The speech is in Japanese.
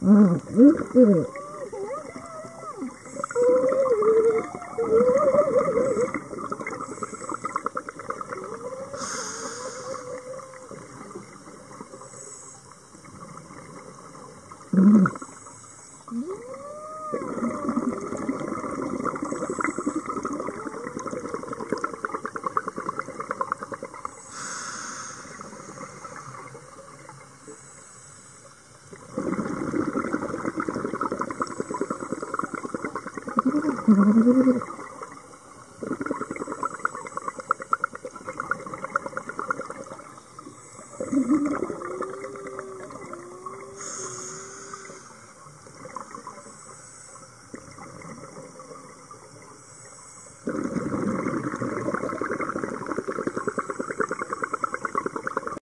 うん、生きてる。うん。Mm-hmm.